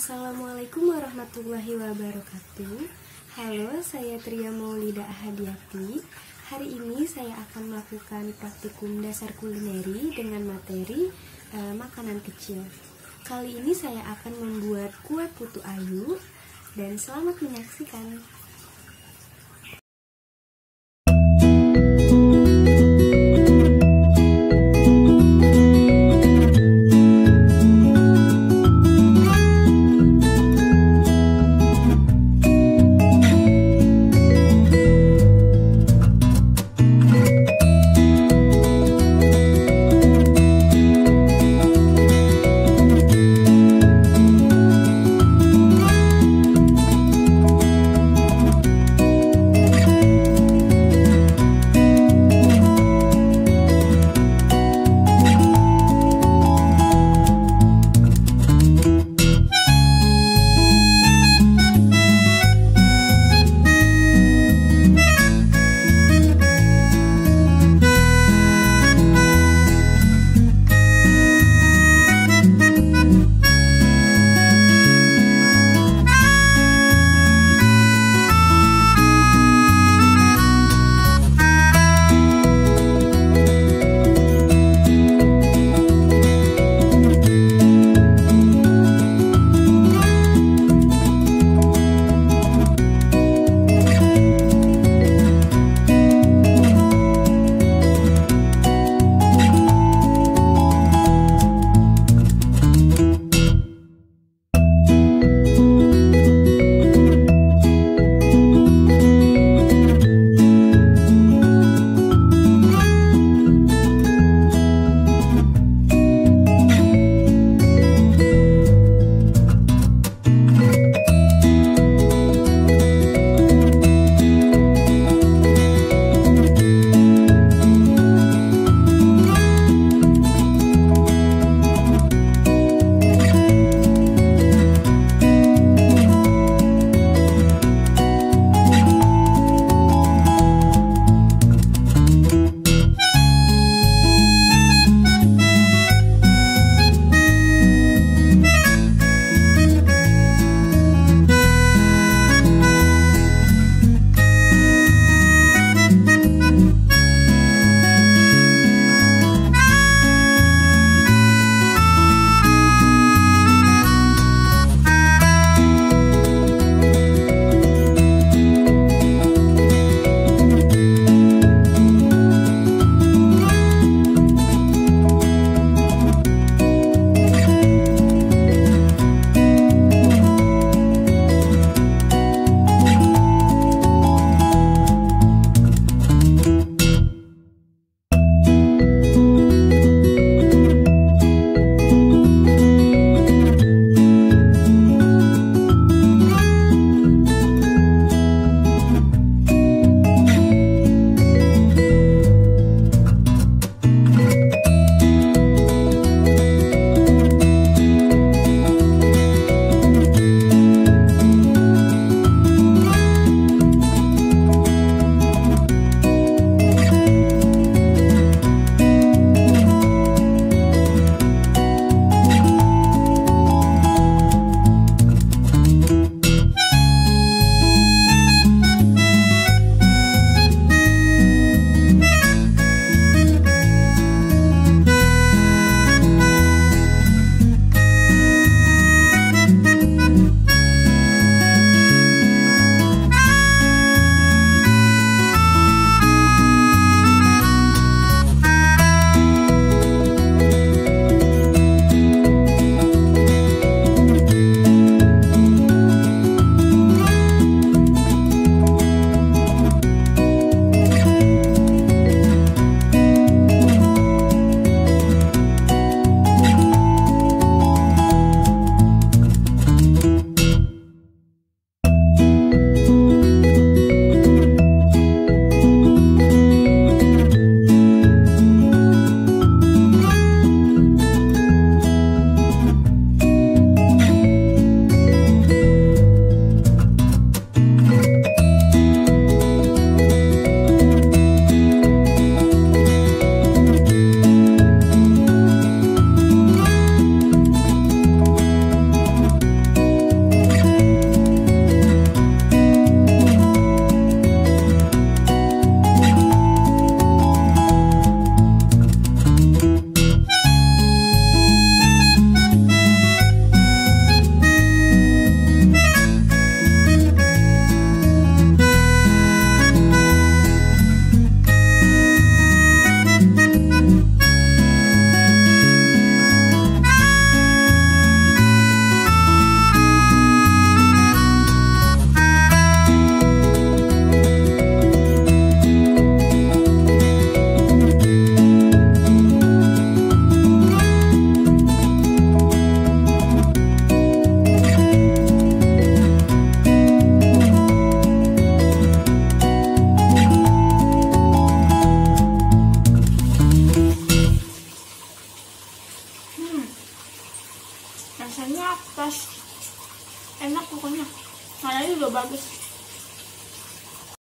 Assalamualaikum warahmatullahi wabarakatuh. Halo, saya Tria Maulida Ahadiati. Hari ini saya akan melakukan praktikum dasar kulineri dengan materi uh, makanan kecil. Kali ini saya akan membuat kue putu ayu Dan selamat menyaksikan 有办公室。